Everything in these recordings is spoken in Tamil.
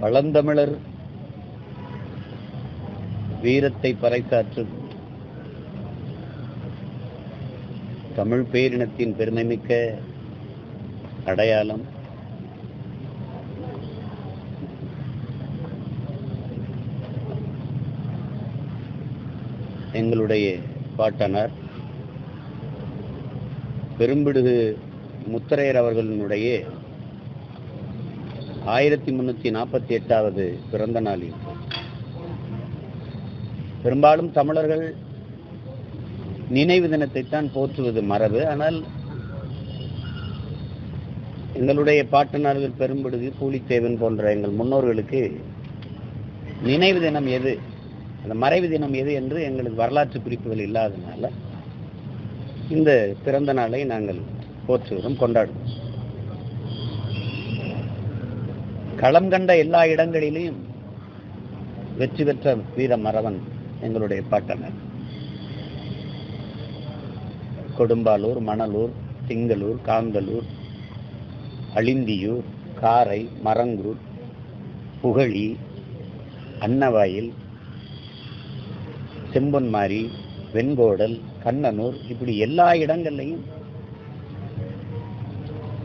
பழந்தமிழர் வீரத்தை பறைசாற்றும் தமிழ் பேரினத்தின் பெருமைமிக்க அடையாளம். எங்களுடைய பாட்டனார் பெரும்பிடுகு முத்தரையர் அவர்களினுடைய ஆயிரத்தி முன்னூற்றி நாற்பத்தி எட்டாவது பிறந்த நாளில் பெரும்பாலும் தமிழர்கள் நினைவு தினத்தைத்தான் போற்றுவது மரபு. ஆனால் எங்களுடைய பாட்டனார்கள் பெரும்படுகு பூலித்தேவன் போன்ற எங்கள் முன்னோர்களுக்கு நினைவு தினம் எது அந்த மறைவு தினம் எது என்று எங்களுக்கு வரலாற்று குறிப்புகள் இல்லாதனால இந்த பிறந்த நாளை நாங்கள் போற்றுவதும் கொண்டாடுவோம் களம் கண்ட எல்லா இடங்களிலும் வெற்றி பெற்ற வீர மரவன் எங்களுடைய பாட்டனர். கொடும்பாலூர் மணலூர் திங்களூர் காந்தலூர் அழிந்தியூர் காரை மரங்கூர் புகழி அன்னவாயில் செம்பொன்மாரி வெண்கோடல் கண்ணனூர் இப்படி எல்லா இடங்கள்லையும்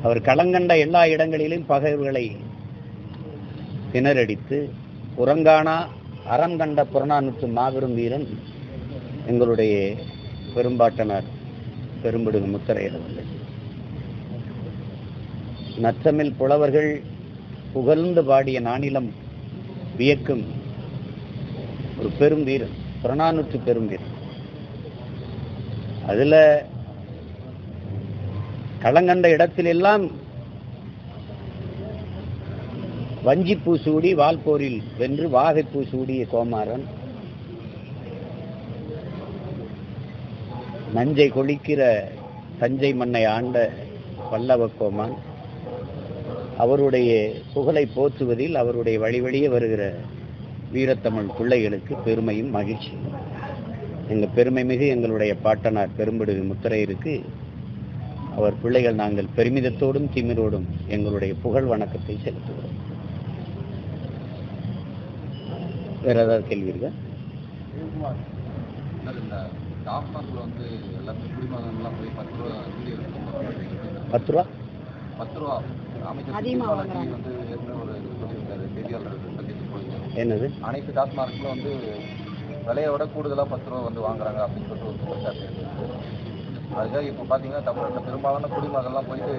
அவர் களங்கண்ட எல்லா இடங்களிலும் பகைவர்களை திணறடித்து புறங்கானா அறம் கண்ட புறநானூற்று மாபெரும் வீரன் எங்களுடைய பெரும்பாட்டனார் பெரும்பிடுகு முத்தரையிடவில்லை நச்சமில் புலவர்கள் புகழ்ந்து பாடிய நானிலம் வியக்கும் ஒரு பெரும் வீரன் புறநானூற்று பெரும் வீரன். அதில் களங்கண்ட இடத்திலெல்லாம் வஞ்சிப்பூ சூடி வால்போரில் வென்று வாகைப்பூ சூடிய கோமாரன். நஞ்சை கொளிக்கிற தஞ்சை மண்ணை ஆண்ட பல்லவ கோமான். அவருடைய புகழை போற்றுவதில் அவருடைய வழி வழியே வருகிற வீரத்தமிழ் பிள்ளைகளுக்கு பெருமையும் மகிழ்ச்சியும். எங்கள் பெருமை மிகு எங்களுடைய பாட்டனார் பெரும்படுவி முத்திரையருக்கு. அவர் பிள்ளைகள் நாங்கள் பெருமிதத்தோடும் திமிரோடும் எங்களுடைய புகழ் வணக்கத்தை செலுத்துகிறோம். வேற ஏதாவது கேள்வி இருக்கா? வந்து பத்து ரூபா பத்து ரூபா? வந்து என்னது? அனைத்து டாஸ்மார்க்ல வந்து விலையை விட கூடுதலா பத்து ரூபா வந்து வாங்குறாங்க அப்படின்னு சொல்லிட்டு ஒரு. அதுக்காக இப்போ பார்த்தீங்கன்னா தமிழ்நாட்டில் பெரும்பாலான குடிமகன்லாம் போயிட்டு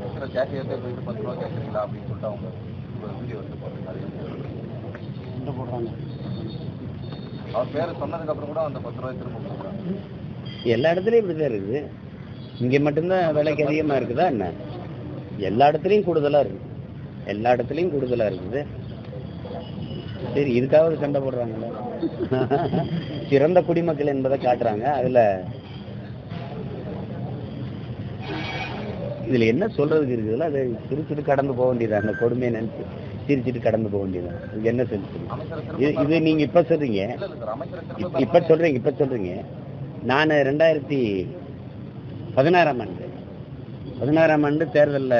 இருக்கிற கேஷியர்ட்டே போயிட்டு பத்து ரூபா கேட்குறீங்களா அப்படின்னு சொல்லிட்டு அவங்க வீடியோ எடுத்து போட்டிருக்காரு போடுறாங்க அவர் பேர் சொன்னதுக்கு அப்புறம் கூட அந்த பத்து ரூபாய் திரும்ப கொடுக்குறாங்க. எல்லா இடத்துலையும் இப்படிதான் இருக்குது. இங்க மட்டும்தான் விலைக்கு அதிகமா இருக்குதா என்ன? எல்லா இடத்துலையும் கூடுதலா இருக்கு எல்லா இடத்துலையும் கூடுதலா இருக்குது. சரி இதுக்காவது சண்டை போடுறாங்களே. சிறந்த குடிமக்கள் என்பதை காட்டுறாங்க. அதுல இதுல என்ன சொல்றதுக்கு இருக்குதுல்ல அதை சிரிச்சுட்டு கடந்து போக வேண்டியது அந்த கொடுமையை நினைச்சு. சிரிச்சுட்டு கடந்து போக வேண்டியது இதுக்கு என்ன அமைச்சரை இது இது நீங்க இப்ப சொல்றீங்க. இல்ல இல்ல இப்ப- சொல்றீங்க இப்ப சொல்றீங்க. நான் ரெண்டாயிரத்தி பதினாறாம் ஆண்டு பதினாறாம் ஆண்டு தேர்தல்ல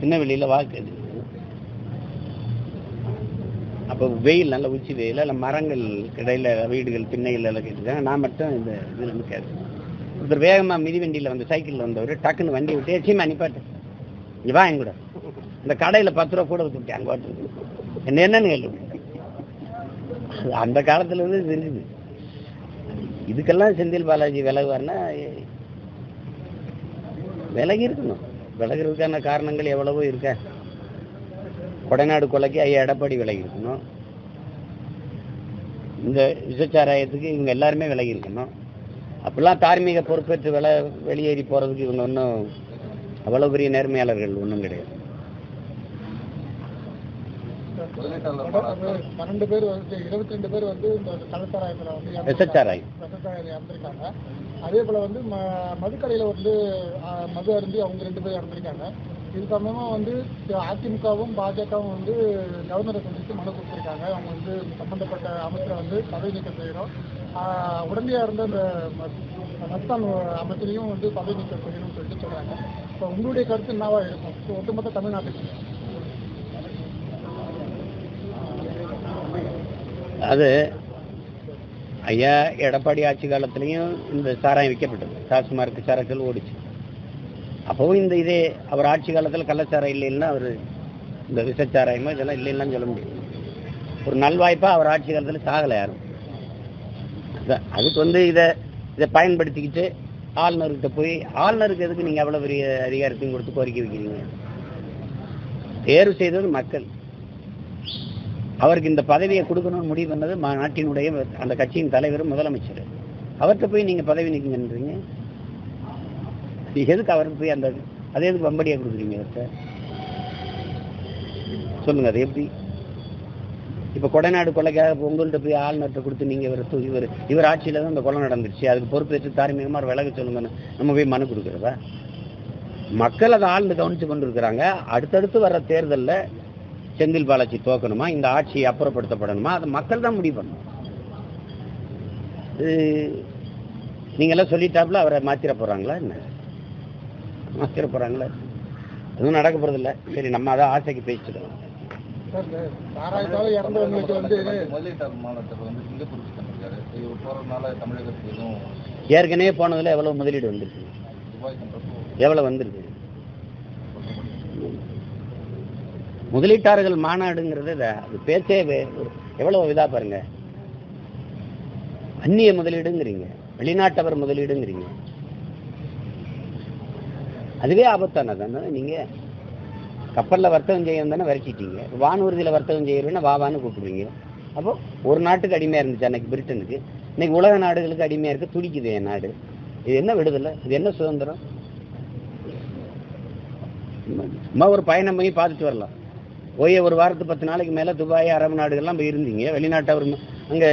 சின்னவெளியில வாக்கு அப்போ வெயில் நல்ல உச்சி வெயில் அல்ல மரங்கள் இடையில வீடுகள் திண்ணைகள் எல்லாம் கேட்டுருக்காங்க நான் மட்டும் இந்த இருந்து கேட்டேன். ஒருத்தர் வேகமா மிதிவண்டியில வந்து சைக்கிள்ல வந்தவர் டக்குன்னு வண்டி விட்டு சீமா நிப்பாட்டு இங்க வா என் கூட. இந்த கடையில பத்து ரூபா கூட விட்டு அங்கே வாட்டு என்ன என்னன்னு கேள்வி அந்த காலத்துல இருந்து தெரிஞ்சுது. இதுக்கெல்லாம் செந்தில் பாலாஜி விலகுவார்னா விலகி இருக்கணும். விலகிறதுக்கான காரணங்கள் எவ்வளவோ இருக்க. கொடைநாடு கொலைக்கு ஐயா எடப்பாடி விலகி இருக்கணும். இந்த விசச்சாராயத்துக்கு இவங்க எல்லாருமே விலகி இருக்கணும். அப்படிலாம் தார்மீக பொறுப்பேற்று வில வெளியேறி போறதுக்கு இவங்க ஒன்றும் அவ்வளோ பெரிய நேர்மையாளர்கள் ஒன்றும் கிடையாது. பன்னெண்டு பேர் வந்து இருபத்தி ரெண்டு பேர் வந்து இந்த கலசாராயத்தில் வந்து இறந்துருக்காங்க. விசச்சாராயம் விசச்சாராயம் இறந்துருக்காங்க. அதே போல வந்து ம மதுக்கடையில் வந்து மது அருந்தி அவங்க ரெண்டு பேர் இறந்துருக்காங்க. இது சமயமா வந்து அதிமுகவும் பாஜகவும் வந்து கவர்னரை சந்தித்து மனு கொடுத்துருக்காங்க. அவங்க வந்து சம்பந்தப்பட்ட அமைச்சரை வந்து பதவி நீக்கம் செய்யணும் ஆஹ் உடனடியாக இருந்த அந்த மஸ்தான் அமைச்சரையும் வந்து பதவி நீக்கம் செய்யணும்னு சொல்லிட்டு சொல்றாங்க. இப்போ உங்களுடைய கருத்து என்னவா இருக்கும்? இப்போ ஒட்டுமொத்த தமிழ்நாட்டுக்கு. அது ஐயா எடப்பாடி ஆட்சி காலத்துலேயும் இந்த சாராயம் விற்கப்பட்டது. டாஸ்மார்க் சரக்குகள் ஓடிச்சு. அப்போவும் இந்த இதே அவர் ஆட்சி காலத்தில் கள்ளச்சாராயம் இல்லைன்னா அவர் இந்த விஷச்சாராயமோ இதெல்லாம் இல்லைன்னா சொல்ல முடியும் ஒரு நல்வாய்ப்பாக அவர் ஆட்சி காலத்தில் சாகலை யாரும். அதான் அதுக்கு வந்து இதை இதை பயன்படுத்திக்கிட்டு ஆளுநர்கிட்ட போய் ஆளுநருக்கு எதுக்கு நீங்கள் அவ்வளோ பெரிய அதிகாரத்தையும் கொடுத்து கோரிக்கை வைக்கிறீங்க? தேர்வு செய்தது மக்கள். அவருக்கு இந்த பதவியை கொடுக்கணும்னு முடிவு பண்ணது மா- நாட்டினுடைய அந்த கட்சியின் தலைவரும் முதலமைச்சர். அவர்கிட்ட போய் நீங்கள் பதவி நிற்குங்கன்றீங்க எதுக்கு அவருக்கு போய் அந்த அதே எதுக்கு வம்படியாக கொடுக்குறீங்க அவர்கிட்ட? சொல்லுங்க அது எப்படி? இப்போ கொடைநாடு கொலைக்காக உங்கள்கிட்ட போய் ஆளுநர்கிட்ட கொடுத்து நீங்கள் இவர் இவர் இவர் ஆட்சியில் தான் இந்த கொலை நடந்துருச்சு. அதுக்கு பொறுப்பேற்று தார்மீகமாக விலக சொல்லுங்கன்னு நம்ம போய் மனு கொடுக்குறதா? மக்கள் அதை ஆழ்ந்து கவனித்து கொண்டு இருக்கிறாங்க அடுத்தடுத்து வர தேர்தலில் செந்தில் பாலாஜி தோக்கணுமா? இந்த ஆட்சி அப்புறப்படுத்தப்படணுமா? அதை மக்கள் தான் முடிவு பண்ணணும். நீங்களாம் சொல்லிட்டாப்புல அவரை மாத்திர போகிறாங்களா என்ன? மாத்திர போகிறாங்களா எதுவும் நடக்க போகிறதில்ல சரி நம்ம அதான் ஆசைக்கு எதுவும் ஏற்கனவே போனதில் எவ்வளோ முதலீடு வந்திருக்கு? துபாய் பண்றப்போ எவ்வளோ வந்திருக்கு? முதலீட்டாளர்கள் மாநாடுங்கிறது அது பேச்சே எவ்வளவு இதா பாருங்க. அந்நிய முதலீடுங்கிறீங்க வெளிநாட்டவர் முதலீடுங்கிறீங்க. அதுவே ஆபத்தானது. தானே நீங்க கப்பல்ல வர்த்தகம் செய்யணும் தானே வரைச்சிட்டீங்க வானூர்தியில வர்த்தகம் செய்யறீங்கன்னா வாவான்னு கூப்பிடுறீங்க. அப்போ ஒரு நாட்டுக்கு அடிமையா இருந்துச்சு அன்னைக்கு பிரிட்டனுக்கு. இன்னைக்கு உலக நாடுகளுக்கு அடிமையா இருக்க துடிக்குது என் நாடு. இது என்ன விடுதலை? இது என்ன சுதந்திரம்? சும்மா ஒரு பயணம் போய் பார்த்துட்டு வரலாம். போய் ஒரு வாரத்து பத்து நாளைக்கு மேலே துபாய் அரபு நாடுகள்லாம் போய் இருந்தீங்க வெளிநாட்டவர் அங்கே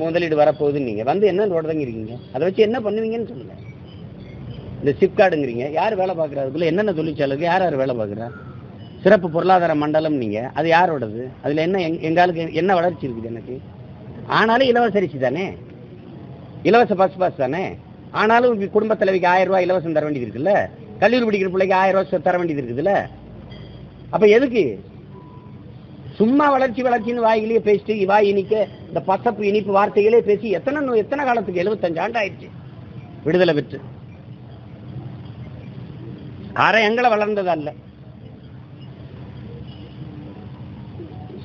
முதலீடு வரப்போகுதுன்னு நீங்கள் வந்து என்ன ரோடதங்க இருக்கீங்க அதை வச்சு என்ன பண்ணுவீங்கன்னு சொல்லுங்கள் இந்த சிப்காடுங்கிறீங்க யார் வேலை பார்க்குறா? அதுக்குள்ளே என்னென்ன தொழிற்சாலைக்கு யார் யார் வேலை பார்க்குறா? சிறப்பு பொருளாதார மண்டலம் நீங்கள் அது யாரோடது? அதில் என்ன எங் எங்களுக்கு என்ன வளர்ச்சி இருக்குது எனக்கு? ஆனாலும் இலவச அரிசி தானே? இலவச பஸ் பாஸ் தானே? ஆனாலும் குடும்ப தலைவிக்கு ஆயிரம் ரூபாய் இலவசம் தர வேண்டியது இருக்குல்ல? கல்லூரி படிக்கிற பிள்ளைக்கு ஆயிரம் ரூபாய் தர வேண்டியது இருக்குதுல்ல? அப்போ எதுக்கு? சும்மா வளர்ச்சி வளர்ச்சின்னு வாயிலேயே பேசிட்டு வாய் இனிக்க இந்த பசப்பு இனிப்பு வார்த்தைகளே பேசி எத்தனை நோ- எத்தனை காலத்துக்கு? எழுபத்தஞ்சு ஆண்டு ஆயிடுச்சு விடுதலை பெற்று. காரம் எங்களை வளர்ந்தது அல்ல.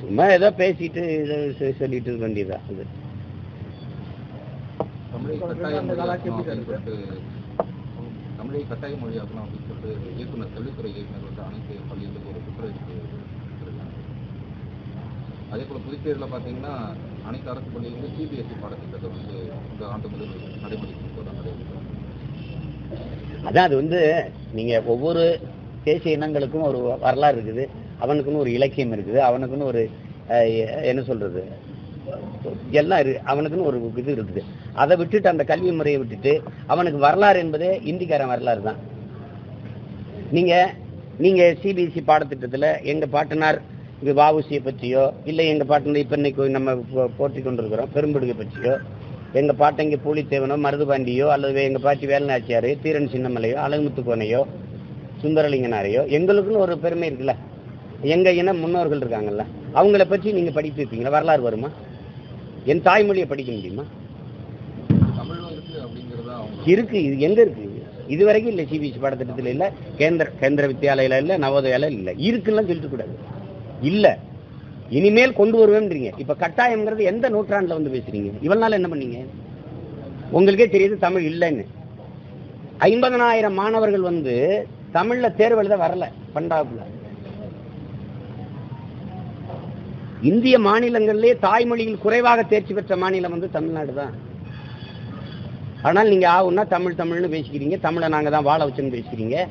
சும்மா ஏதோ பேசிட்டு இதை சொல்லிட்டு இருக்க வேண்டியதுதான் அது. தமிழை கட்டாய மொழியாக்கணும் அப்படின்னு சொல்லிட்டு இயக்குனர் கல்வித்துறை இயக்குனர் வந்து அனைத்து பள்ளிகளுக்கு ஒரு குற்றம் கொடுத்திருக்காங்க. அதே போல் புதுச்சேரியில் பார்த்தீங்கன்னா அனைத்து அரசு பள்ளிகளிலும் சிபிஎஸ்சி பாடத்திட்டத்தை வந்து இந்த ஆண்டு முதல் நடைமுறைக்கு கொண்டு அதான் அது வந்து நீங்க ஒவ்வொரு தேசிய இனங்களுக்கும் ஒரு வரலாறு இருக்குது. அவனுக்குன்னு ஒரு இலக்கியம் இருக்குது. அவனுக்குன்னு ஒரு அஹ், என்ன சொல்றது? எல்லாம் இருக்கு அவனுக்குன்னு ஒரு இது இருக்குது. அதை விட்டுட்டு அந்த கல்வி முறையை விட்டுட்டு அவனுக்கு வரலாறு என்பதே இந்திக்காரன் வரலாறு தான். நீங்க நீங்க சிபிஎஸ்சி பாடத்திட்டத்துல எங்க பாட்டனார் இது வாவுசியை பற்றியோ இல்லை எங்கள் பாட்டில் இப்போ இன்னைக்கு நம்ம போ- கொண்டிருக்கிறோம் பெரும்பிடுகை பற்றியோ எங்க பாட்டங்க பூலித்தேவனோ மருதுபாண்டியோ அல்லது எங்கள் பாட்டி வேலநாச்சியாரையோ தீரன் சின்னமலையோ அழகுமுத்துக்கோனையோ சுந்தரலிங்கனாரையோ எங்களுக்குன்னு ஒரு பெருமை இருக்குல்ல. எங்கள் இன முன்னோர்கள் இருக்காங்கல்ல அவங்கள பற்றி நீங்கள் படித்து வைப்பீங்களா வரலாறு வருமா? என் தாய்மொழியை படிக்க முடியுமா? இருக்கு இது எங்க இருக்கு? இது வரைக்கும் இல்லை சிபிஎஸ்சி பாடத்திட்டத்தில் இல்லை கேந்திர கேந்திர வித்தியாலயில இல்லை நவோதயால இல்லை இருக்குலாம் சொல்லிட்டு கூடாது. இல்ல. இனிமேல் கொண்டு வருவேன்றீங்க. இப்ப கட்டாயம்ங்கிறது எந்த நூற்றாண்டுல வந்து பேசுறீங்க? இவ்வளவு என்ன பண்ணீங்க? உங்களுக்கே தெரியுது தமிழ் இல்லைன்னு. ஐம்பதனாயிரம் மாணவர்கள் வந்து தமிழ்ல தேர்வு எழுத வரல பண்டாப்புல இந்திய மாநிலங்களிலே தாய்மொழியில் குறைவாக தேர்ச்சி பெற்ற மாநிலம் வந்து தமிழ்நாடு தான். ஆனால் நீங்க ஆகுன்னா தமிழ் தமிழ்னு பேசிக்கிறீங்க. தமிழை நாங்க தான் வாழ வச்சுன்னு பேசிக்கிறீங்க.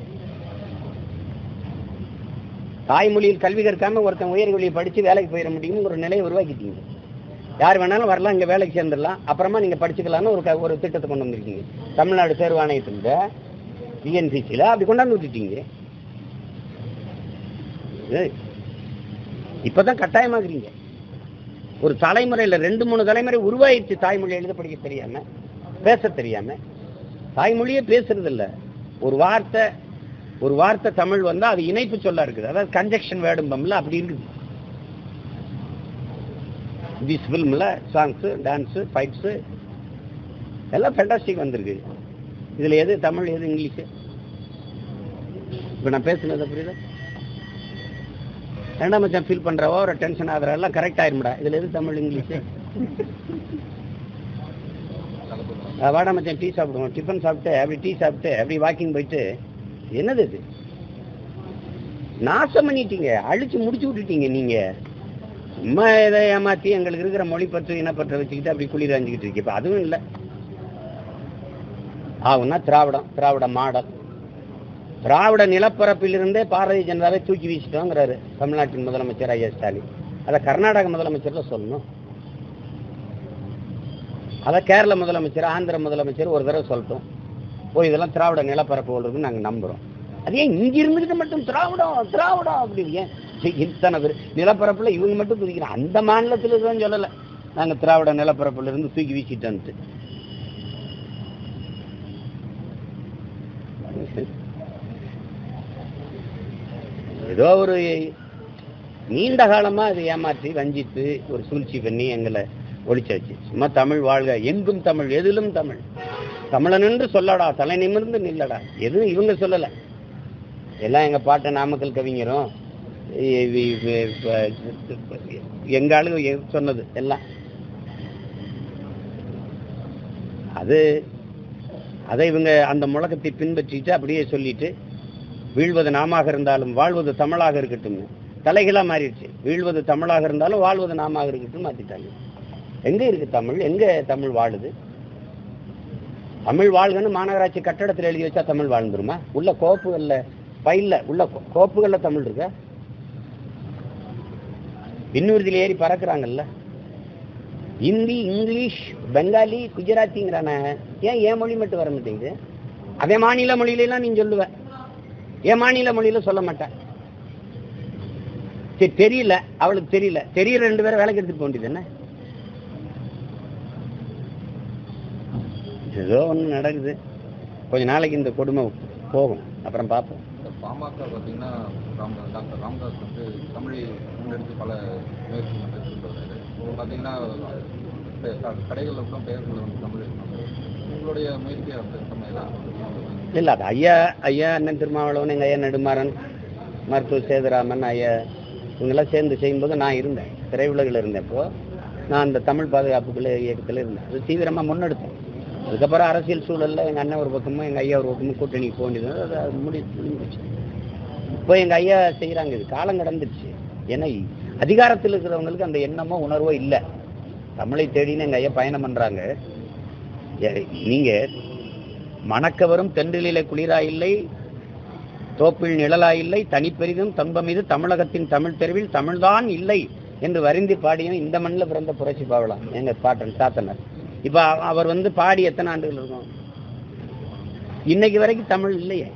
தாய்மொழியில் கல்வி கற்காம ஒருத்தன் உயர்கல்வியை படிச்சு வேலைக்கு போயிட முடியும்னு ஒரு நிலையை உருவாக்கிட்டீங்க. யார் வேணாலும் வரலாம் இங்கே வேலைக்கு சேர்ந்துடலாம். அப்புறமா நீங்கள் படிச்சுக்கலாம்னு ஒரு க- ஒரு திட்டத்தை கொண்டு வந்திருக்கீங்க. தமிழ்நாடு தேர்வாணையத்தில் டிஎன்சிசியில் அப்படி கொண்டாந்து விட்டுட்டீங்க. இப்போ தான் கட்டாயமாக்குறீங்க. ஒரு தலைமுறையில் ரெண்டு மூணு தலைமுறை உருவாயிடுச்சு தாய்மொழி எழுத படிக்க தெரியாமல் பேச தெரியாமல் தாய்மொழியே பேசுறதில்ல. ஒரு வார்த்தை ஒரு வார்த்தை தமிழ் வந்தா அது இணைப்பு சொல்ல இருக்குது. அதாவது கன்ஜெக்ஷன் வேடும்பம்ல அப்படி இருக்குது. திஸ் ஃபில்மில் சாங்ஸு டான்ஸு ஃபைட்ஸு எல்லாம் ஃபெண்டாஸ்டிக் வந்திருக்கு. இதில் எது தமிழ் எது இங்கிலீஷு? இப்போ நான் பேசுனது புரியுதா? ரெண்டாம் மச்சான் ஃபீல் பண்ணுறவோ ஒரு டென்ஷன் ஆகுற? எல்லாம் கரெக்ட் ஆயிரும்டா. இதில் எது தமிழ் இங்கிலீஷு? வாடா மச்சான் டீ சாப்பிடுவோம். டிஃபன் சாப்பிட்டு அப்படி டீ சாப்பிட்டு அப்படி வாக்கிங் போயிட்டு என்னது இது? நாசம் பண்ணிட்டீங்க. அழிச்சு முடிச்சு விட்டுட்டீங்க நீங்க. சும்மா இதை ஏமாத்தி எங்களுக்கு இருக்கிற மொழி பற்று இனப்பற்ற வச்சுக்கிட்டு அப்படி குளிர் அஞ்சுக்கிட்டு இருக்கு இப்ப அதுவும் இல்லை. ஆகுனா திராவிடம் திராவிட மாடல். திராவிட நிலப்பரப்பிலிருந்தே பாரதிய ஜனதாவை தூக்கி வீசிட்டோங்கிறாரு தமிழ்நாட்டின் முதலமைச்சர் ஐயா ஸ்டாலின். அதை கர்நாடக முதலமைச்சர்ல சொல்லணும். அதை கேரள முதலமைச்சர் ஆந்திர முதலமைச்சர் ஒரு தடவை சொல்லட்டும். ஓ இதெல்லாம் திராவிட நிலப்பரப்பு இருக்குன்னு நாங்கள் நம்புறோம். அது ஏன் இங்க இருந்துகிட்டு மட்டும் திராவிடம் திராவிடம் அப்படின்னு ஏன்? இத்தனை பேர் நிலப்பரப்புல இவங்க மட்டும் குதிக்கிறாங்க அந்த மாநிலத்தில் தான் சொல்லலை. நாங்க திராவிட நிலப்பரப்புல இருந்து தூக்கி வீசிட்டோன்ட்டு. ஏதோ ஒரு நீண்ட காலமா அது ஏமாற்றி வஞ்சித்து ஒரு சூழ்ச்சி பண்ணி எங்களை ஒழிச்சாச்சு. சும்மா தமிழ் வாழ்க. எங்கும் தமிழ் எதிலும் தமிழ். தமிழன் என்று சொல்லடா தலை நிமிர்ந்து நில்லடா. எதுவும் இவங்க சொல்லல. எல்லாம் எங்க பாட்ட நாமக்கல் கவிஞரும் எங்க ஆளு சொன்னது எல்லாம். அது அதை இவங்க அந்த முழக்கத்தை பின்பற்றிட்டு அப்படியே சொல்லிட்டு வீழ்வது நாமாக இருந்தாலும் வாழ்வது தமிழாக இருக்கட்டும். தலைகளாக மாறிடுச்சு. வீழ்வது தமிழாக இருந்தாலும் வாழ்வது நாமாக இருக்கட்டும் மாத்திட்டாங்க. எங்க இருக்கு தமிழ்? எங்க தமிழ் வாழுது? தமிழ் வாழ்கன்னு மாநகராட்சி கட்டடத்தில் எழுதி வச்சா தமிழ் வாழ்ந்துருமா? உள்ள கோப்புகள்ல பைல்ல உள்ள கோப்புகளில் கோப்புகள்ல தமிழ் இருக்கா? விண்ணூர்தியில் ஏறி பறக்குறாங்கல்ல. ஹிந்தி இங்கிலீஷ் பெங்காலி குஜராத்திங்கிறான. ஏன் என் மொழி மட்டும் வர மாட்டேங்குது? அதே மாநில மொழியிலாம் நீ சொல்லுவ. என் மாநில மொழியில சொல்ல மாட்டேன் சரி தெரியல. அவளுக்கு தெரியல. தெரியல ரெண்டு பேரும் வேலைக்கு எடுத்துட்டு போக வேண்டியது என்ன? ஏதோ ஒண்ணு நடக்குது. கொஞ்ச நாளைக்கு இந்த கொடுமை போகும். அப்புறம் பார்ப்போம். பாமக பார்த்தீங்கன்னா டாக்டர் ராமதாஸ் வந்து தமிழை முன்னெடுத்து பல முயற்சி பண்ணிட்டு இப்போ பார்த்தீங்கன்னா கடைகள்ல கூட பெயர்கள் வந்து தமிழ் உங்களுடைய முயற்சி இல்ல அது ஐயா ஐயா அண்ணன் திருமாவளவன் எங்க ஐயா நெடுமாறன் மருத்துவர் சேதுராமன் ஐயா இவங்கெல்லாம் சேர்ந்து செய்யும்போது நான் இருந்தேன். திரையுலகில் இருந்தப்போ நான் அந்த தமிழ் பாதுகாப்புக்குள்ள இயக்கத்தில் இருந்தேன். அது தீவிரமா முன்னெடுத்தேன். அதுக்கப்புறம் அரசியல் சூழலில் எங்கள் அண்ணன் ஒரு பக்கமும் எங்கள் ஐயா ஒரு பக்கமும் கூட்டணிக்கு போக வேண்டியது அது அது முடி முடிஞ்சிச்சு இப்போ எங்கள் ஐயா செய்கிறாங்க இது காலம் கடந்துருச்சு. ஏன்னா அதிகாரத்தில் இருக்கிறவங்களுக்கு அந்த எண்ணமோ உணர்வோ இல்லை. தமிழை தேடின்னு எங்கள் ஐயா பயணம் பண்ணுறாங்க ஏ- நீங்க மணக்கவரும் தென்றலிலே குளிரா இல்லை தோப்பில் நிழலா இல்லை தனிப்பெரிதும் தம்ப இது தமிழகத்தின் தமிழ் தெருவில் தமிழ்தான் இல்லை என்று வருந்தி பாடியும் இந்த மண்ணில் பிறந்த புரட்சி பாவலாம் எங்கள் பாட்டன் சாத்தனர். இப்போ அவர் வந்து பாடி எத்தனை ஆண்டுகள் இருக்கும்? இன்னைக்கு வரைக்கும் தமிழ் இல்லையே.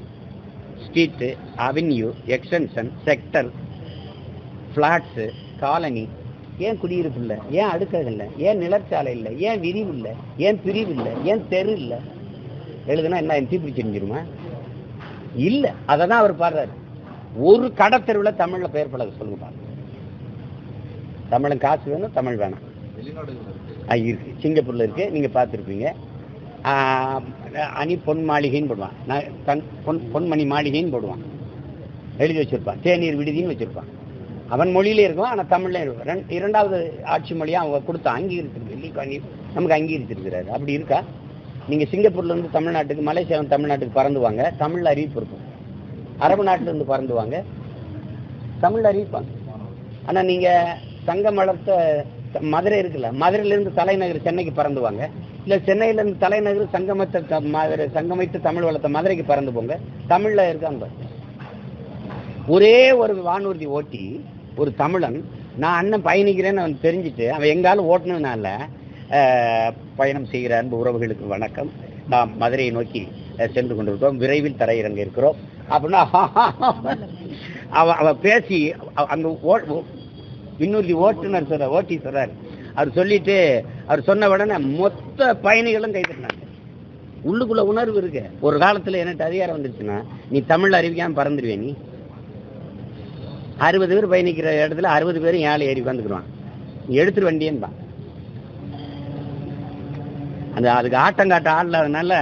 Street avenue extension sector flats colony ஏன் குடியிருப்பு இல்லை? ஏன் அடுக்ககம் இல்லை? ஏன் நிலச்சாலை இல்லை? ஏன் விரிவு இல்லை? ஏன் பிரிவு இல்லை? ஏன் தெரு இல்லை? எழுதுனா என்ன என் தீப்பிடிச்சு செஞ்சிருமா இல்லை. அதை தான் அவர் பாடுறாரு. ஒரு கடத்தெருவில் தமிழ்ல பெயர் பழக சொல்லுங்க பாருங்க. தமிழன் காசு வேணும் தமிழ் வேணாம். வெளிநாடுகள் இருக்கு. சிங்கப்பூர்ல இருக்கு. நீங்க பார்த்துருப்பீங்க. அணி பொன் மாளிகைன்னு போடுவான். நான் தன் பொன் பொன்மணி மாளிகைன்னு போடுவான். எழுதி வச்சிருப்பான். தேநீர் விடுதின்னு வச்சிருப்பான். அவன் மொழியிலே இருக்கும் ஆனா தமிழ்ல இருக்கும் இரண்டாவது ஆட்சி மொழியாக அவங்க கொடுத்த அங்கீகரித்திருக்கு லீ நமக்கு அங்கீகரிச்சிருக்கிறாரு அப்படி இருக்கா? நீங்க சிங்கப்பூர்ல இருந்து தமிழ்நாட்டுக்கு மலேசியாவும் தமிழ்நாட்டுக்கு பறந்துவாங்க. வாங்க அறிவிப்பு இருக்கும். அரபு நாட்டிலேருந்து இருந்து பறந்து வாங்க தமிழ்ல அறிவிப்பாங்க. ஆனா நீங்க தங்கம் வளர்த்த மதுரை இருக்குல்ல மதுரையில இருந்து தலைநகர் சென்னைக்கு பறந்து வாங்க இல்ல சென்னையில இருந்து தலைநகர் சங்கமத்தை மதுரை சங்கமித்து தமிழ் வளத்தை மதுரைக்கு பறந்து போங்க. தமிழ்ல இருக்காங்க. ஒரே ஒரு வானூர்தி ஓட்டி ஒரு தமிழன் நான் அண்ணன் பயணிக்கிறேன்னு அவன் தெரிஞ்சுட்டு அவன் எங்காலும் ஓட்டுனதுனால அஹ், பயணம் செய்கிற அன்பு உறவுகளுக்கு வணக்கம். நாம் மதுரையை நோக்கி சென்று கொண்டிருக்கிறோம். விரைவில் தரையிறங்க இருக்கிறோம். அப்படின்னா அவ அவ பேசி அங்கே ஓ ஓ- ஓட்டுநர் சொல்ற ஓட்டி சொல்றார். அவர் சொல்லிட்டு அவர் சொன்ன உடனே மொத்த பயணிகளும் கைத்தட்டினாங்க உள்ளுக்குள்ள உணர்வு இருக்கு. ஒரு காலத்துல எனக்கு அதிகாரம் வந்துருச்சுன்னா நீ தமிழ் அறிவிக்காம பறந்துருவே நீ? அறுபது பேர் பயணிக்கிற இடத்துல அறுபது பேரும் ஏழை ஏறி உட்காந்துக்குருவான் நீ எடுத்துரு வண்டியேன்பா அந்த அதுக்கு ஆட்டம் காட்ட ஆள் இல்லாதனால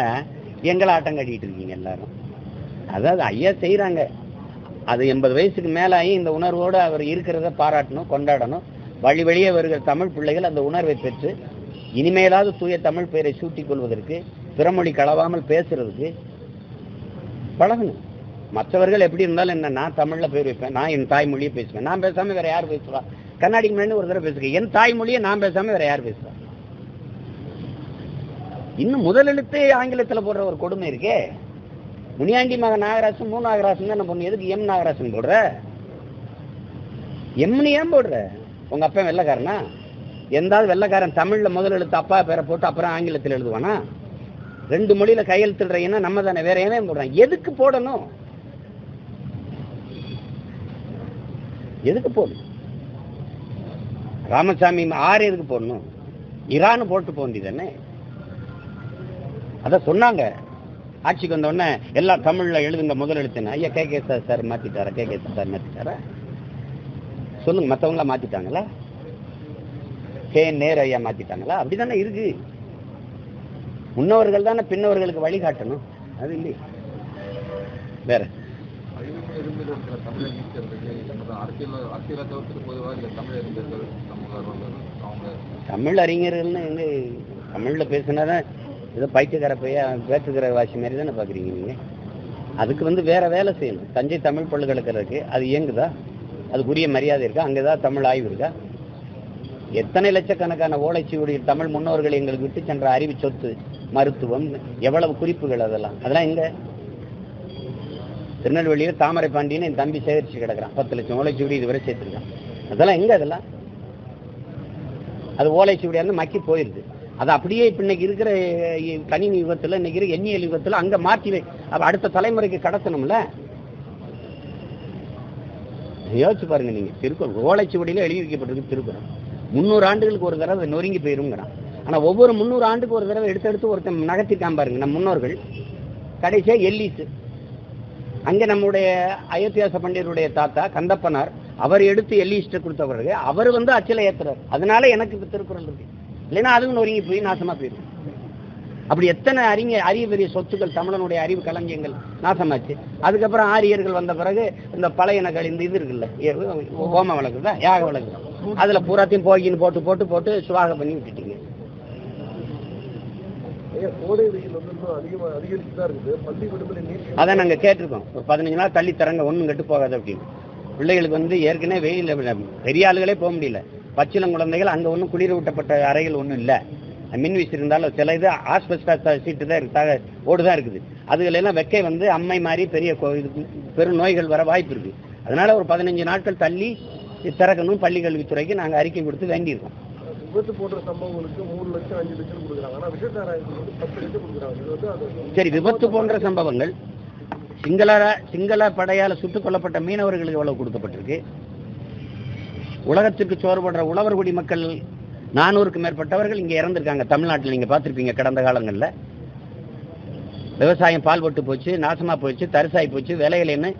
எங்களை ஆட்டம் காட்டிட்டு இருக்கீங்க எல்லாரும். அதாவது ஐயா செய்யறாங்க அது எண்பது வயசுக்கு மேலாகி இந்த உணர்வோடு அவர் இருக்கிறத பாராட்டணும் கொண்டாடணும். வழி வழியே வருகிற தமிழ் பிள்ளைகள் அந்த உணர்வை பெற்று இனிமேலாவது தூய தமிழ் பெயரை சூட்டிக் கொள்வதற்கு பிறமொழி களவாமல் பேசுறதுக்கு பழகணும். மற்றவர்கள் எப்படி இருந்தாலும் என்ன நான் தமிழில் பேர் வைப்பேன் நான் என் தாய்மொழியை பேசுவேன். நான் பேசாமல் வேற யார் பேசுவா? கண்ணாடிக்கு முன்னாடி ஒரு தடவை பேசுகிறேன் என் தாய்மொழியை நான் பேசாமல் வேற யார் பேசுவா? இன்னும் முதலெழுத்தே ஆங்கிலத்துல போடுற ஒரு கொடுமை இருக்கே. முனியாண்டி மக நாகராசன் மூ நாகராசன் தான் பொண்ணு எதுக்கு எம் நாகராசன் போடுற? எம்னு ஏன் போடுற? உங்க அப்பா வெள்ளைக்காரனா? எந்தாவது வெள்ளைக்காரன் தமிழ்ல முதல் எழுத்து அப்பா பேரை போட்டு அப்புறம் ஆங்கிலத்தில் எழுதுவானா? ரெண்டு மொழியில கையெழுத்துடுறீங்கன்னா நம்ம தானே வேற ஏன் போடுறான்? எதுக்கு போடணும்? எதுக்கு போடணும்? ராமசாமி ஆறு எதுக்கு போடணும்? இரான்னு போட்டு போண்டி தானே? அத சொன்னாங்க. ஆட்சிக்கு வந்த உடனே தமிழில் தமிழ்ல எழுதுங்க முதல் எழுத்துன்னு ஐயா கே. கே. சார் சார் மாத்திட்டாரா? கே. கே. சார் மாற்றிட்டாரா சொல்லுங்க மற்றவங்களாம் மாத்திட்டாங்களா? கே. நேர் ஐயா மாத்திட்டாங்களா? அப்படிதானே இருக்கு. முன்னவர்கள் தானே பின்னவர்களுக்கு வழிகாட்டணும். அது இல்லையே. வேற. தமிழ் தமிழ் அறிஞர்கள்னு எங்க தமிழ்ல பேசினாதான் ஏதோ பைத்தியக்கார பைய வேற்றுக்கிற வாசி மாதிரி தானே பார்க்குறீங்க நீங்கள் அதுக்கு வந்து வேற வேலை செய்யணும். தஞ்சை தமிழ் பல்கலைக்கழகத்துக்கு அது இயங்குதா? அதுக்குரிய மரியாதை இருக்கா? அங்கே தான் தமிழ் ஆய்வு இருக்கா? எத்தனை லட்சக்கணக்கான ஓலைச்சுவடி தமிழ் முன்னோர்கள் எங்களுக்கு விட்டு சென்ற அறிவு சொத்து மருத்துவம் எவ்வளவு குறிப்புகள் அதெல்லாம்? அதெல்லாம் எங்கே? திருநெல்வேலியில் தாமரை பாண்டியன்னு என் தம்பி சேகரித்து கிடக்கிறான். பத்து லட்சம் ஓலைச்சுவடி இதுவரை சேர்த்திருக்கான். அதெல்லாம் எங்க அதெல்லாம்? அது ஓலைச்சுவடியாக இருந்து மக்கி போயிடுது அது அப்படியே இப்போ இன்னைக்கு இருக்கிற கணினி யுகத்தில் இன்னைக்கு இருக்கிற எண்ணியல் யுகத்தில் அங்க மாற்றி வை அடுத்த தலைமுறைக்கு கடத்தணும்ல? யோசிச்சு பாருங்க நீங்க. திருக்குறள் ஓலைச்சுவடியில் எழுதி வைக்கப்பட்டிருக்கு திருக்குறள். முந்நூறு ஆண்டுகளுக்கு ஒரு தடவை நொறுங்கி போயிருங்கிறான் ஆனா ஒவ்வொரு முந்நூறு ஆண்டுக்கு ஒரு தடவை எடுத்து எடுத்து ஒருத்தன் நகர்த்திருக்கான் பாருங்க நம்ம முன்னோர்கள். கடைசியா எல்லிஸ் அங்க நம்முடைய அயோத்தியாச பண்டிதருடைய தாத்தா கந்தப்பனார் அவர் எடுத்து எல்லிஸ்ட கொடுத்த பிறகு அவர் வந்து அச்சில ஏத்துறார். அதனால எனக்கு திருக்குறள் இருக்கு. இல்லைன்னா அதுவும் நொறுங்கி போய் நாசமா போயிடும். அப்படி எத்தனை அறிஞ அரிய பெரிய சொத்துக்கள் தமிழனுடைய அறிவு களஞ்சியங்கள் நாசமாச்சு. அதுக்கப்புறம் ஆரியர்கள் வந்த பிறகு இந்த பழைய நகல் இந்த இது இருக்குல்ல ஏ- ஓம விளக்குதா யாக விளக்கு அதுல பூராத்தையும் போகின்னு போட்டு போட்டு போட்டு சுவாக பண்ணி விட்டுட்டீங்க. கோடை வெயில் வந்து இன்னும் அதிகமா அதிகரிச்சு தான் இருக்குது. பள்ளி விடுமுறை நீட்டி அதை நாங்க கேட்டிருக்கோம். ஒரு பதினஞ்சு நாள் தள்ளி தரங்க ஒண்ணும் கெட்டு போகாது அப்படின்னு. பிள்ளைகளுக்கு வந்து ஏற்கனவே வெயில் பெரிய ஆளுகளே போக முடியல. பச்சிளம் குழந்தைகள் அங்க ஒன்றும் குளிர் ஊட்டப்பட்ட அறைகள் ஒன்றும் இல்ல. மின்விசி இருந்தாலும் சில இது ஆஸ்பெஸ்டாஸ் சீட்டு தான் இருக்கு தக- ஓடு தான் இருக்குது. அதுல எல்லாம் வெக்கை வந்து அம்மை மாதிரி பெரிய பெரும் நோய்கள் வர வாய்ப்பு இருக்கு. அதனால ஒரு பதினஞ்சு நாட்கள் தள்ளி திறக்கணும் பள்ளி கல்வித்துறைக்கு நாங்க அறிக்கை கொடுத்து வேண்டியிருக்கோம். விபத்து போன்ற சம்பவங்களுக்கு மூணு லட்சம் அஞ்சு லட்சம் கொடுக்குறாங்க. சரி விபத்து போன்ற சம்பவங்கள் சிங்கள சிங்கள படையால சுட்டுக் கொல்லப்பட்ட மீனவர்களுக்கு எவ்வளவு கொடுக்கப்பட்டிருக்கு? உலகத்திற்கு சோறுபடுற உழவர் குடி மக்கள் நானூறுக்கு மேற்பட்டவர்கள் இங்க இறந்திருக்காங்க. தமிழ்நாட்டில் நீங்க பார்த்துருப்பீங்க கடந்த காலங்கள்ல. விவசாயம் பால்பட்டு போச்சு நாசமா போச்சு தரிசாய் போச்சு விலையிலன்னு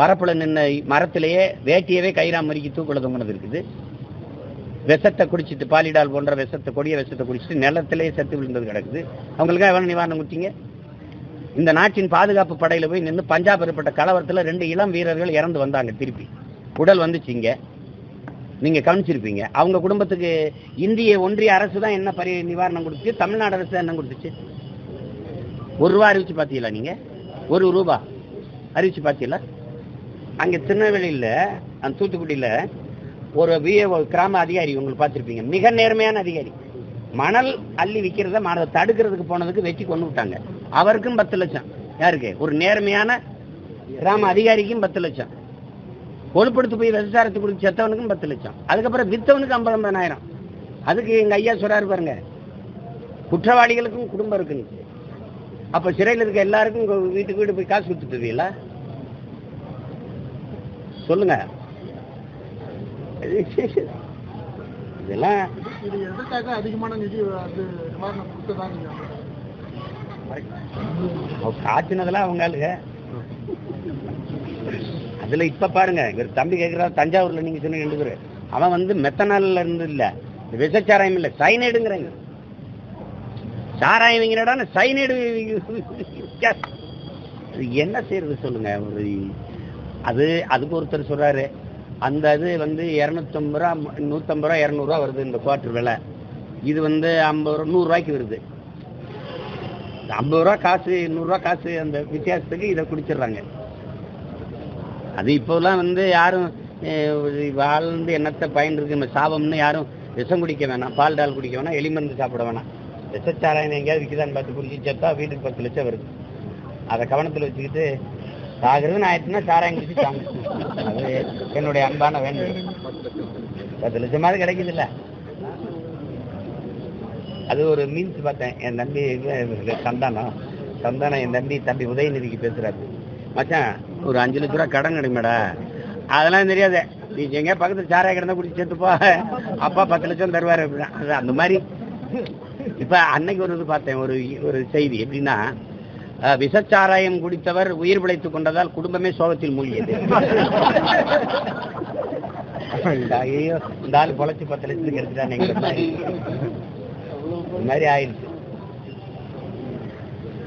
வரப்புல நின்ன மரத்திலேயே வேட்டியவே கயிறா மறுக்கி தூக்குல இருக்குது. விஷத்தை குடிச்சிட்டு பாலிடால் போன்ற விஷத்தை கொடிய விஷத்தை குடிச்சிட்டு நிலத்திலேயே செத்து விழுந்தது கிடக்குது. அவங்களுக்காக எவ்வளவு நிவாரணம் கொடுத்தீங்க? இந்த நாட்டின் பாதுகாப்பு படையில் போய் நின்று பஞ்சாப் ஏற்பட்ட கலவரத்தில் ரெண்டு இளம் வீரர்கள் இறந்து வந்தாங்க திருப்பி. உடல் வந்துச்சு இங்கே. நீங்கள் கவனிச்சிருப்பீங்க. அவங்க குடும்பத்துக்கு இந்திய ஒன்றிய அரசு தான் என்ன பரி நிவாரணம் கொடுத்துச்சு தமிழ்நாடு அரசு என்ன கொடுத்துச்சு? ஒரு ரூபா அறிவிச்சு பார்த்தீங்களா நீங்கள் ஒரு ரூபா அறிவிச்சு பார்த்தீங்களா? அங்கே திருநெல்வேலியில் அந்த தூத்துக்குடியில் ஒரு விஏஓ கிராம அதிகாரி உங்களுக்கு பார்த்துருப்பீங்க. மிக நேர்மையான அதிகாரி. மணல் அள்ளி விற்கிறத மணலை தடுக்கிறதுக்கு போனதுக்கு வெட்டி கொண்டு விட்டாங்க. அவருக்கும் பத்து லட்சம். யாருக்கு? ஒரு நேர்மையான கிராம அதிகாரிக்கும் பத்து லட்சம். கொழுப்படுத்து போய் விசாரத்தை கொடுத்து செத்தவனுக்கும் பத்து லட்சம். அதுக்கப்புறம் வித்தவனுக்கு ஐம்பது ஐம்பதாயிரம் அதுக்கு எங்க ஐயா சொல்றாரு பாருங்க. குற்றவாளிகளுக்கும் குடும்பம் இருக்குன்னு. அப்போ சிறையில் இருக்க எல்லாருக்கும் வீட்டுக்கு வீடு போய் காசு கொடுத்துட்டுருவீங்களா சொல்லுங்க. இதெல்லாம் இது எதற்காக அதிகமான நிதி அது நிவாரணம் கொடுத்ததான் காய்ச்சினதெல்லாம் அவங்க ஆளுங்க. அதுல இப்ப பாருங்க இவர் தம்பி கேட்கிறா தஞ்சாவூர்ல நீங்க சொன்ன ரெண்டு பேரு. அவன் வந்து மெத்தனால்ல இருந்து இல்ல. விசச்சாராயம் இல்ல சைனைடுங்கிறாங்க. சாராயம் வைங்கிறடா சைனைடு என்ன செய்யறது சொல்லுங்க ஒரு அது அதுக்கு ஒருத்தர் சொல்றாரு. அந்த இது வந்து இரநூத்தம்பது ரூபா நூற்றம்பது ரூபா இரநூறுவா வருது இந்த குவார்டர் விலை. இது வந்து ஐம்பது ரூபா நூறுரூவாய்க்கு வருது. ஐம்பது ரூபா காசு நூறுரூவா காசு அந்த வித்தியாசத்துக்கு இதை குடிச்சிடுறாங்க. அது இப்போலாம் வந்து யாரும் வாழ்ந்து என்னத்தை பயன் இருக்கு நம்ம சாபம்னு யாரும் விஷம் குடிக்க வேணாம் பால் டால் குடிக்க வேணாம் எலிமருந்து சாப்பிட வேணாம். விஷச்சாராயம் எங்கேயாவது விற்கிதான்னு பார்த்து குடிச்சு செத்தா வீட்டுக்கு பத்து லட்சம் வருது. அதை கவனத்தில் வச்சுக்கிட்டு சாகிறது நான் எத்தனை சாராயம் குடிச்சு சாமி அது என்னுடைய அன்பான வேண்டும் பத்து லட்சமாவது கிடைக்குது இல்லை அது ஒரு மீன்ஸ் பார்த்தேன். என் தம்பி சந்தானம் சந்தானம் என் தம்பி தம்பி உதயநிதிக்கு பேசுறாரு. மச்சான் ஒரு அஞ்சு லட்ச ரூபா கடன் கிடைக்குமாடா? அதெல்லாம் தெரியாது. நீ எங்க பக்கத்துல சாராய கிடந்தா குடிச்சு செத்துப்போ அப்பா பத்து லட்சம் தருவாரு அப்படின்னா அது அந்த மாதிரி. இப்ப அன்னைக்கு ஒரு இது பார்த்தேன் ஒரு ஒரு செய்தி. எப்படின்னா அஹ், விஷச்சாராயம் குடித்தவர் உயிர் பிழைத்துக் கொண்டதால் குடும்பமே சோகத்தில் மூழ்கியது. ஐயோ இந்த ஆள் பொழைச்சு பத்து லட்சத்துக்கு எடுத்துட்டானுங்கிற இந்த மாதிரி ஆயிடுச்சு.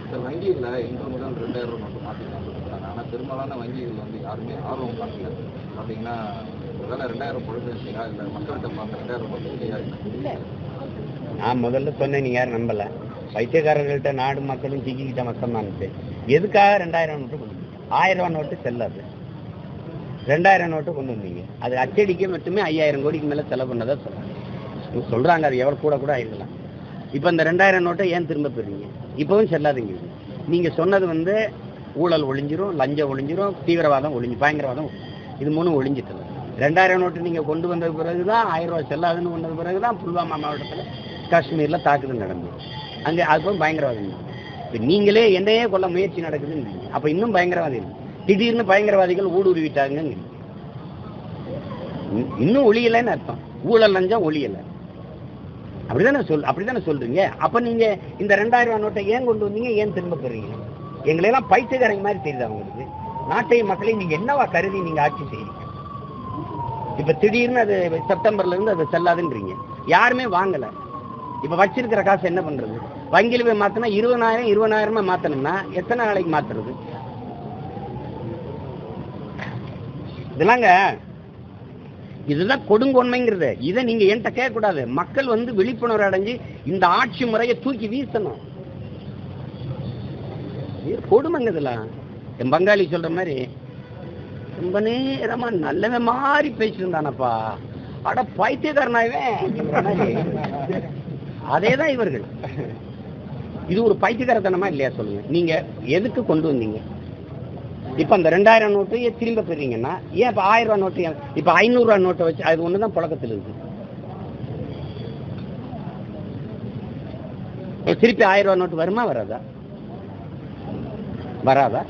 இந்த வங்கியில் இன்று முதல் ரெண்டாயிரம் ரூபாய் மட்டும் மாற்றிக்கலாம் ஆனால் பெரும்பாலான வங்கிகள் வந்து யாருமே ஆர்வம் காட்டல. பார்த்தீங்கன்னா ஒருவேளை ரெண்டாயிரம் பொழுது இல்லையா இல்லை மக்கள்கிட்ட பார்க்க ரெண்டாயிரம் இல்லையா இல்ல. நான் முதல்ல சொன்னேன் நீங்க யாரும் நம்பல. பைத்தியக்காரர்கள்ட்ட நாடு மக்களும் சிக்கிக்கிட்ட மக்கள் எதுக்காக ரெண்டாயிரம் நோட்டு கொண்டு? ஆயிரம் ரூபாய் நோட்டு செல்லாது. ரெண்டாயிரம் நோட்டு கொண்டு வந்தீங்க. அது அச்சடிக்க மட்டுமே ஐயாயிரம் கோடிக்கு மேல செலவு பண்ணதா சொல்றாங்க. சொல்றாங்க அது எவ்வளவு கூட கூட ஆயிருக்கலாம். இப்போ இந்த ரெண்டாயிரம் நோட்டை ஏன் திரும்ப பெறுறீங்க? இப்போவும் செல்லாதீங்க. நீங்கள் சொன்னது வந்து ஊழல் ஒழிஞ்சிரும் லஞ்சம் ஒழிஞ்சிரும் தீவிரவாதம் ஒழிஞ்சு பயங்கரவாதம் இது மூணும் ஒழிஞ்சிட்டு ரெண்டாயிரம் நோட்டு நீங்கள் கொண்டு வந்த பிறகுதான் ஆயிரம் ரூபாய் செல்லாதுன்னு கொண்டது பிறகுதான் புல்வாமா மாவட்டத்தில் காஷ்மீரில் தாக்குதல் நடந்தது. அங்கே அதுவும் பயங்கரவாதம் இப்போ நீங்களே என்னையே கொள்ள முயற்சி நடக்குதுன்னு அப்போ இன்னும் பயங்கரவாதி திடீர்னு பயங்கரவாதிகள் ஊடுருவிட்டாங்க இன்னும் ஒளியலைன்னு அர்த்தம். ஊழல் லஞ்சம் ஒழியலை அப்படிதானே சொல் அப்படிதானே சொல்றீங்க? அப்ப நீங்க இந்த ரெண்டாயிரம் ரூபாய் நோட்டை ஏன் கொண்டு வந்தீங்க? ஏன் திரும்ப பெறீங்க? எங்களை எல்லாம் பைத்தியக்காரங்க மாதிரி தெரியுது அவங்களுக்கு நாட்டை மக்களையும் நீங்க என்னவா கருதி நீங்க ஆட்சி செய்றீங்க? இப்ப திடீர்னு அது செப்டம்பர்ல இருந்து அது செல்லாதுன்றீங்க. யாருமே வாங்கல. இப்ப வச்சிருக்கிற காசு என்ன பண்றது? வங்கியில போய் மாத்தினா இருபதாயிரம் இருபதாயிரமா மாத்தணும்னா எத்தனை நாளைக்கு மாத்துறது? இதெல்லாங்க இதுதான் கொடுங்கொன்மைங்கிறது. இதை நீங்க என்கிட்ட கேட்கக்கூடாது. மக்கள் வந்து விழிப்புணர்வு அடைஞ்சு இந்த ஆட்சி முறையை தூக்கி வீசணும். கொடுமைங்க இதெல்லாம் என் பங்காளி சொல்ற மாதிரி ரொம்ப நேரமா நல்லவே மாறி பேசியிருந்தானப்பா. அட பைத்தியக்காரனாவே. அதே தான் இவர்கள். இது ஒரு பைத்தியக்காரத்தனமா இல்லையா சொல்லுங்க. நீங்க எதுக்கு கொண்டு வந்தீங்க? இப்ப அந்த ரெண்டாயிரம் நோட்டு ஏன் திரும்ப பெறீங்கன்னா ஏன் இப்ப ஆயிரம் ரூபாய் நோட்டு? இப்ப ஐநூறு ரூபாய் நோட்டை வச்சு அது ஒண்ணுதான் புழக்கத்தில் இருக்கு. இப்ப திருப்பி ஆயிரம் ரூபாய் நோட்டு வருமா வராதா? வராதா?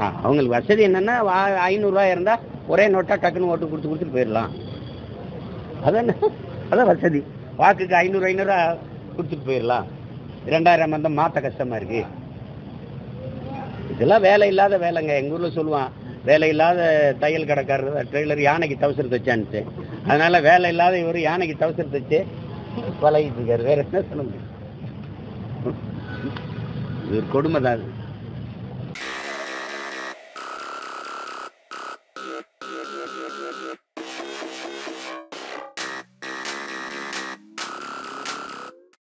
ஆ, அவங்களுக்கு வசதி என்னன்னா வா- ஐநூறு ரூபாய் இருந்தா ஒரே நோட்டா டக்குன்னு ஓட்டு கொடுத்து கொடுத்துட்டு போயிடலாம். அதான்? அதான் வசதி. வாக்குக்கு ஐநூறு ஐநூறுரூவா கொடுத்துட்டு போயிடலாம். ரெண்டாயிரம் வந்தா மாத்த கஷ்டமா இருக்கு. இதெல்லாம் வேலை இல்லாத வேலைங்க. எங்க ஊர்ல சொல்லுவான் வேலை இல்லாத தையல் கடைக்காரர் ட்ரெய்லர் யானைக்கு தவசர் தைச்சான்ட்டு அதனால வேலை இல்லாத இவர் யானைக்கு தவசர் தைச்சு பழகிட்டு இருக்காரு. வேற என்ன சொல்ல இது ஒரு கொடுமை தான் அது.